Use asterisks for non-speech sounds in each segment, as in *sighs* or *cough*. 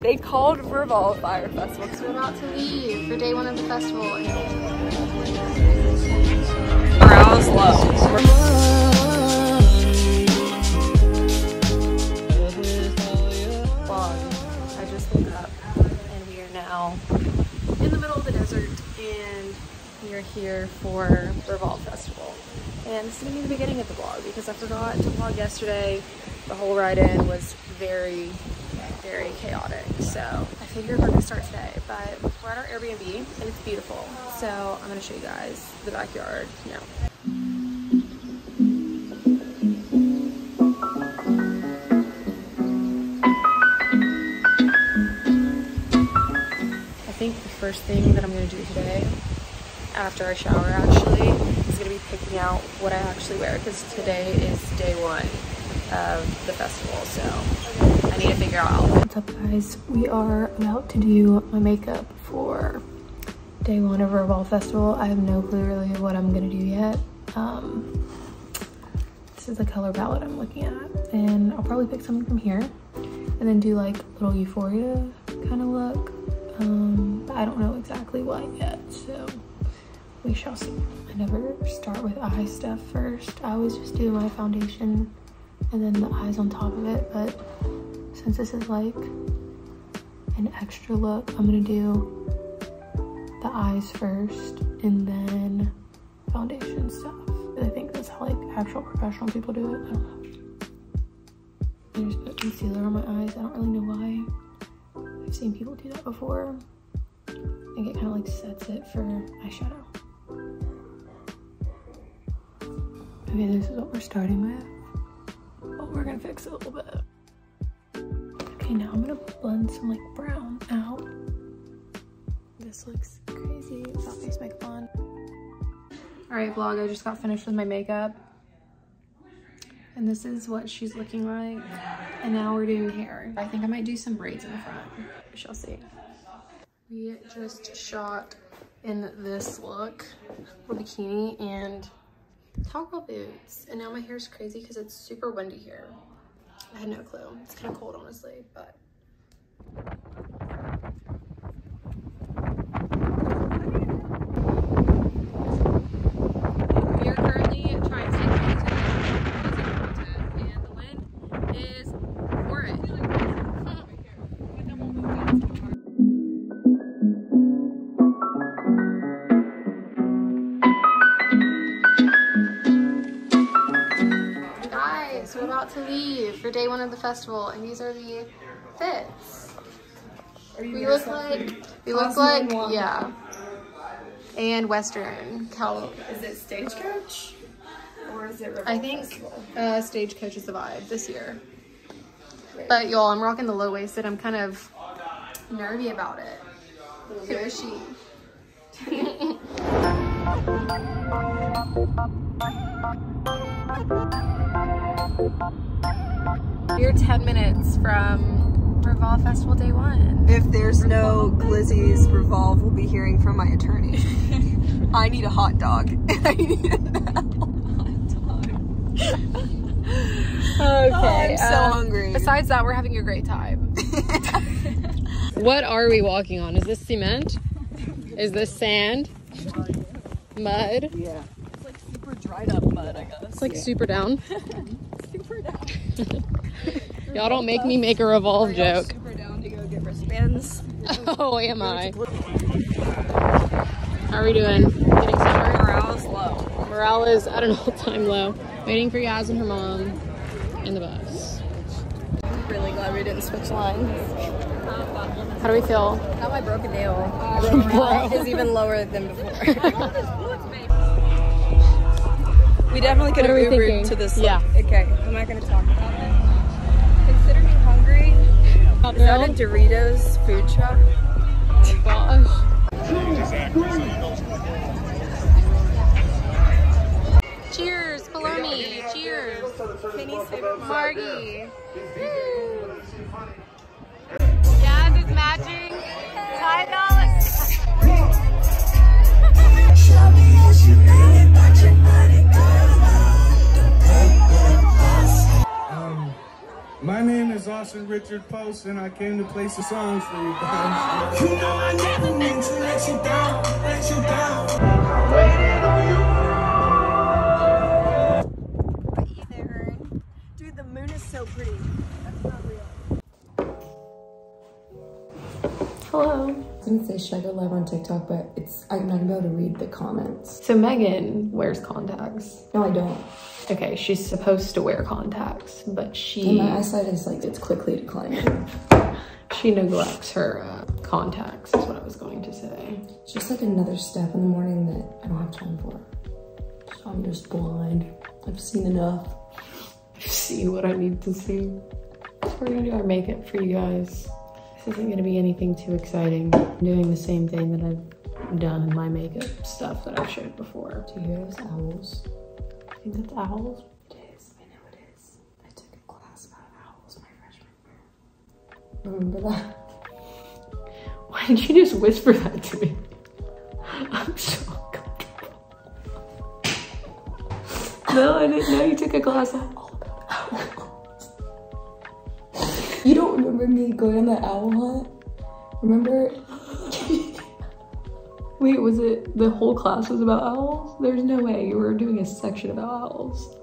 They called Revolve Fyre Festival. So we're about to leave for day one of the festival. Morale's low. Vlog. I just woke up and we are now in the middle of the desert and we are here for Revolve Festival. And this is gonna be the beginning of the vlog because I forgot to vlog yesterday. The whole ride in was very, very chaotic. So I figured we're gonna start today, but we're at our Airbnb and it's beautiful. So I'm gonna show you guys the backyard now. I think the first thing that I'm gonna do today, after I shower actually, is gonna be picking out what I actually wear because today is day one of the festival, so I need to figure out. What's up guys? We are about to do my makeup for day one of Revolve Festival. I have no clue really what I'm gonna do yet. Um, this is the color palette I'm looking at and I'll probably pick something from here and then do like a little euphoria kind of look um i don't know exactly what yet so we shall see i never start with eye stuff first i always just do my foundation and then the eyes on top of it but since this is like an extra look i'm gonna do the eyes first and then foundation stuff i think that's how like actual professional people do it i don't know I just put concealer on my eyes. I don't really know why. I've seen people do that before. I think it kind of like sets it for eyeshadow. Okay, this is what we're starting with. But we're gonna fix it a little bit. Okay, now I'm gonna blend some like brown out. This looks crazy without face makeup on. All right, vlog, I just got finished with my makeup. And this is what she's looking like. And now we're doing hair. I think I might do some braids in the front. We shall see. We just shot in this look, a bikini and cowgirl boots. And now my hair is crazy because it's super windy here. I had no clue. It's kind of cold, honestly, but. About to leave for day one of the festival, and these are the fits. We look like we look like yeah, and Western Cal. Is it Stagecoach? Or is it I think Festival? uh, Stagecoach is the vibe this year. But y'all, I'm rocking the low waisted. I'm kind of nervy about it. Who is she? We're 10 minutes from Revolve Festival Day 1. If there's no Glizzy's Revolve, we'll be hearing from my attorney. *laughs* I need a hot dog. *laughs* I need a nap. Okay. Oh, I'm so uh, hungry. Besides that, we're having a great time. *laughs* what are we walking on? Is this cement? Is this sand? Mud? Yeah. It's like super up mud, I guess. It's like super down. *laughs* super down. *laughs* Y'all don't make me make a revolve joke. Super down to go get wristbands. *laughs* Oh, am I? How are we doing? Getting started? Morale is low. Morale is at an all-time low. Waiting for Yaz and her mom in the bus. I'm really glad we didn't switch lines. How do we feel? Now my broken nail Bro. is even lower than before. We definitely could have Ubered thinking? to this. Yeah. Like, okay, I'm not gonna talk about it. Consider me hungry. Is that a Doritos food truck? Gosh. Cheers, me. Cheers. Favorite Margie. Jazz is matching. Ty My name is Ross and Richard Post, and I came to play some songs for you guys. You know I never meant to let you down, let you down. Waiting on you. Hey there. Dude, the moon is so pretty. That's not real. Hello. Gonna say, should I go live on TikTok? But it's I'm not gonna be able to read the comments. So Megan wears contacts. No, I don't. Okay, she's supposed to wear contacts, but And she my eyesight is like it's quickly declining. *laughs* she neglects her uh, contacts. Is what I was going to say. It's just like another step in the morning that I don't have time for. So I'm just blind. I've seen enough. *laughs* See what I need to see. So we're gonna do our makeup for you guys. This isn't gonna be anything too exciting. I'm doing the same thing that I've done in my makeup stuff that I've showed before. Do you hear those owls? I think that's owls. It is. I know it is. I took a class about owls my freshman year. Remember that? Why did you just whisper that to me? I'm so uncomfortable. No, I didn't know you took a class all remember me going on that owl hunt? Remember? Wait, was it the whole class was about owls? There's no way you were doing a section about owls.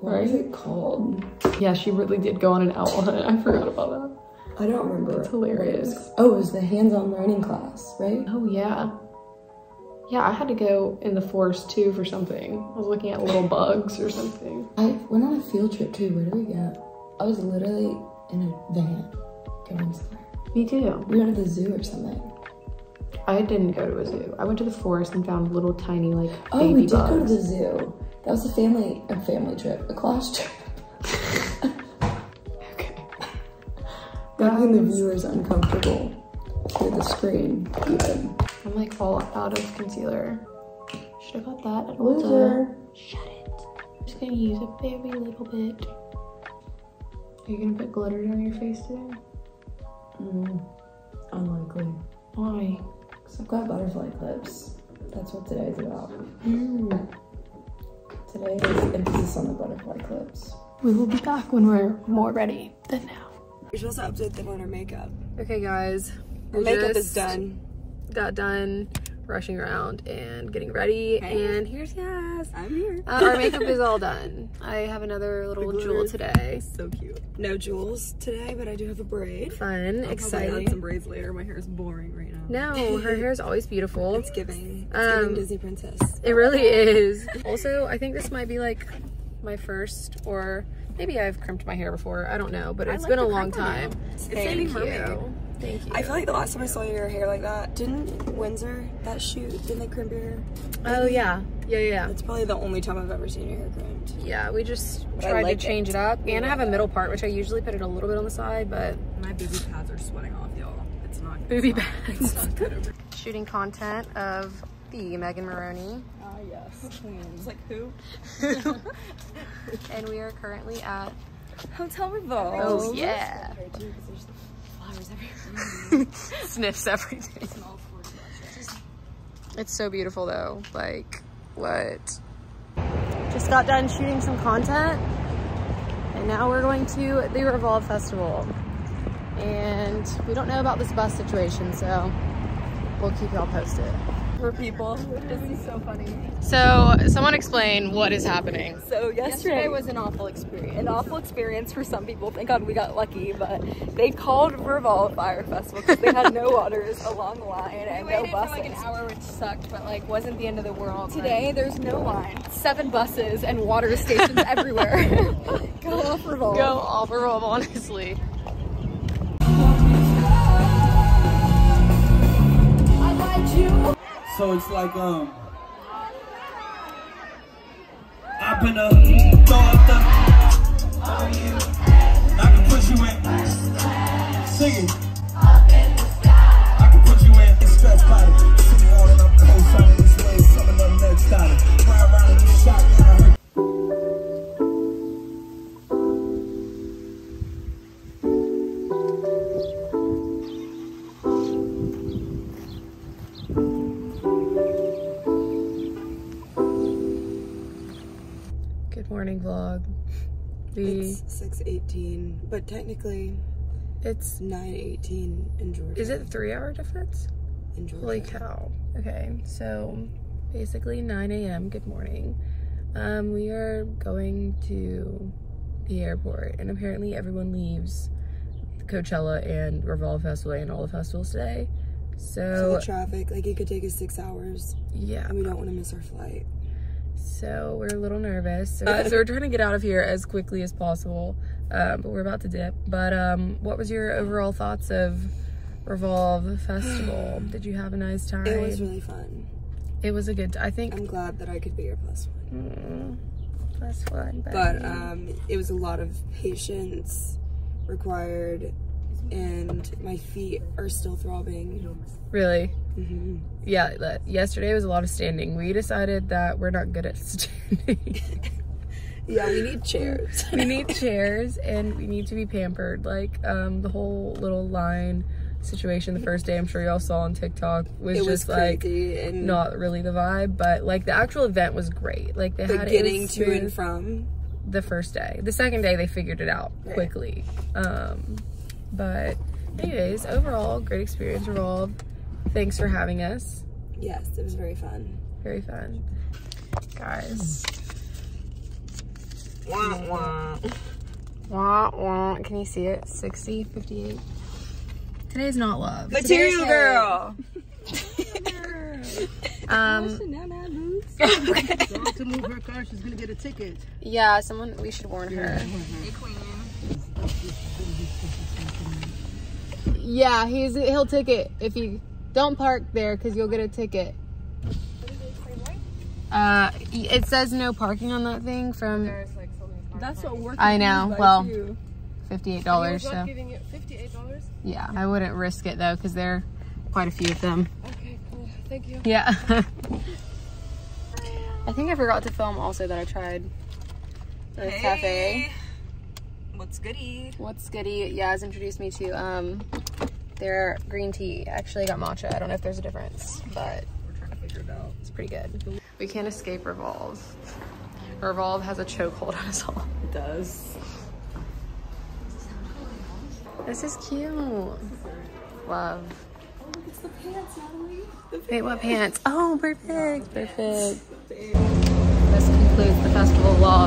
right? What is it called? Yeah, she really did go on an owl hunt. I forgot about that. I don't remember. It's hilarious. it. Oh, it was the hands-on learning class, right? Oh yeah. Yeah, I had to go in the forest too for something. I was looking at little bugs or something. I went on a field trip too. Where did we go? I was literally in a van going somewhere. Me too. We went to the zoo or something. I didn't go to a zoo. I went to the forest and found little tiny like Oh, baby we did bugs. go to the zoo. That was a family a family trip, a class trip. *laughs* Okay. *laughs* Making the viewers uncomfortable through the screen. Even. I'm like all out of concealer. Should have got that at Loser. Ulta. Shut it. I'm just gonna use a very little bit. Are you gonna put glitter on your face today? Mm, unlikely. Why? Cause I've got butterfly clips. That's what today's about. Mm. Today is emphasis on the butterfly clips. We will be back when we're more ready than now. We're supposed to update them on our makeup. Okay, guys. Our makeup is done. Got done rushing around and getting ready. And here's Yas. I'm here. Uh, our makeup is all done. I have another little jewel today. So cute. No jewels today, but I do have a braid. Fun, I'll add exciting. some braids later. My hair is boring right now. No, her hair is always beautiful. *laughs* It's giving. It's Um, giving Disney princess. It really is. Also, I think this might be like my first, or maybe I've crimped my hair before. I don't know, but it's like been a long crimp on you. time. It's Thank Sandy you. Mermaid. Thank you. I feel like the last time I saw your hair like that, didn't Windsor that shoot? Didn't they crimp your hair? oh yeah, yeah, yeah. It's probably the only time I've ever seen your hair crimped. Yeah, we just But tried like to change it. it, up. And I have a middle part, which I usually put it a little bit on the side, but My booby pads are sweating off, y'all. It's not good. booby *laughs* It's not- pads. It's not good over. Shooting content of the Megan Moroney. Ah, yes. Queens. Like who? *laughs* And we are currently at Hotel Revolve. Oh yeah. *laughs* Sniffs everything. It's so beautiful though. Like, what? Just got done shooting some content, and now we're going to the Revolve Festival. And we don't know about this bus situation, so we'll keep y'all posted. For people. This is so funny. So, someone explain what is happening. So yesterday, was an awful experience. an awful experience for some people. Thank God we got lucky, but they called Revolve Fyre Festival because they had no *laughs* waters along the line and no buses. For like an hour, which sucked, but like wasn't the end of the world. Today, there's no line. seven buses and water stations *laughs* everywhere. *laughs* Go off Revolve. Go off Revolve, honestly. So it's like, um, I've been a the. I can you in. Sing it. Morning, vlog. The It's six eighteen, but technically it's nine eighteen in Georgia. is it three hour difference? in Georgia? Holy cow. Okay, so basically 9 a.m. Good morning. Um, we are going to the airport, and apparently everyone leaves Coachella and Revolve Festival and all the festivals today. So So the traffic, like it could take us six hours, yeah, and we don't want to miss our flight. So we're a little nervous. Uh, so we're trying to get out of here as quickly as possible, um, but we're about to dip. But um, what was your overall thoughts of Revolve Festival? *sighs* Did you have a nice time? It was really fun. It was a good. I think I'm glad that I could be your plus one. Mm, plus one. But um, it was a lot of patience required, and my feet are still throbbing. really, hmm yeah. That, yesterday was a lot of standing. We decided that we're not good at *laughs* standing. *laughs* Yeah, we need chairs. *laughs* we need chairs and we need to be pampered. Like um, the whole little line situation the first day. I'm sure y'all saw on TikTok was was just like and not really the vibe. But like the actual event was great. Like they but had getting to and from. the first day. The second day they figured it out Right. quickly. Um, but anyways, overall great experience. Revolve. Thanks for having us. Yes, it was very fun. Very fun. Guys. Wah, wah. Wah, wah. Can you see it? 60, 58. Today's not love. Material girl. *laughs* Um, to move her car, she's gonna get a ticket. yeah, someone, we should warn her. Yeah, he's he'll ticket if you don't park there because you'll get a ticket. Uh, it says no parking on that thing from That's what work. I know, well- too. fifty-eight dollars. So giving it fifty-eight dollars. yeah, I wouldn't risk it though because there are quite a few of them. Okay, cool. Thank you. Yeah. *laughs* I think I forgot to film also that I tried the cafe. What's goody? What's goody? Yaz introduced me to um their green tea. Actually, got matcha. I don't know if there's a difference, but We're trying to figure it out. it's pretty good. We can't escape Revolve. Revolve has a chokehold on us all. It does. This is cute. Love. Wait, what pants? Oh, perfect. Perfect. This concludes the festival vlog.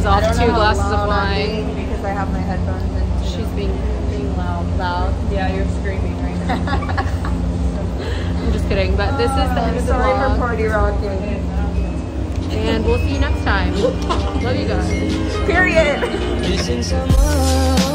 Megan is off two glasses of wine. because I have my headphones in. She's being being loud. Loud. Yeah, you're screaming right now. *laughs* I'm just kidding, but this is the end of the Sorry for party rocking. and we'll see you next time. Love you guys. Period. Missing someone